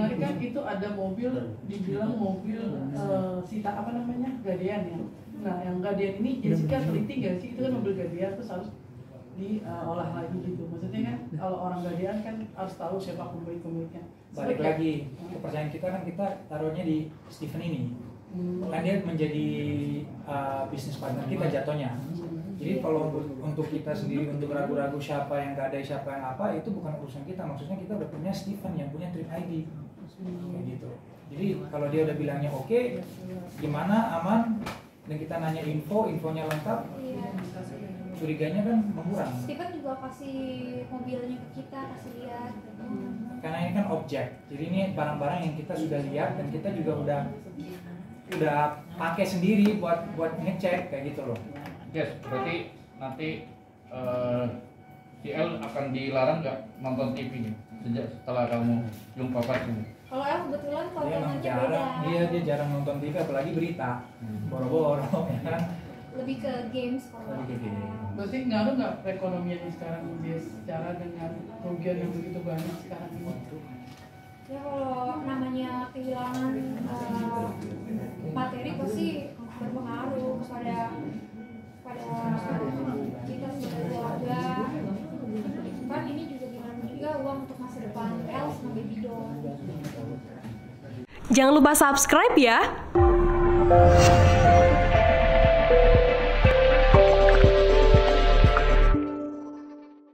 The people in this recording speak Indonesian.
menarik kan itu ada mobil dibilang mobil eh, sita apa namanya gadean ya. Nah yang gadean ini Jessica teliti gak sih itu kan mobil gadean terus harus diolah lagi gitu. Maksudnya kan kalau orang gadean kan harus tahu siapa pemilik pemiliknya. Balik lagi kepercayaan kita kan kita taruhnya di Steven ini. Hmm. kan dia menjadi uh, bisnis partner kita jatuhnya jadi kalau untuk, untuk kita sendiri untuk ragu-ragu siapa yang gak ada siapa yang apa itu bukan urusan kita. Maksudnya kita udah punya Steven yang punya trip ID kayak gitu. Jadi kalau dia udah bilangnya oke gimana aman dan kita nanya info infonya lengkap Iya. curiganya kan mengurang. Steven juga kasih mobilnya ke kita, kasih lihat. karena ini kan objek. Jadi ini barang-barang yang kita sudah lihat dan kita juga udah udah pakai sendiri buat buat ngecek kayak gitu loh Yes, berarti nanti eh, CL akan dilarang nggak nonton TV nih sejak setelah kamu jumpa pas ini. Kalau El kebetulan dia tontonannya beda. jarang iya dia jarang nonton TV apalagi berita boro-boro ya kan Lebih ke games kalau Lebih ke El. games. berarti ngaruh nggak perekonomiannya sekarang dia secara dengan kerugian yang begitu banyak sekarang ini Ya kalau namanya kehilangan eh, materi pasti berpengaruh pada pada kita sebagai keluarga. Kan ini juga gimana juga uang untuk masa depan El sebagai bidon. Jangan lupa subscribe ya.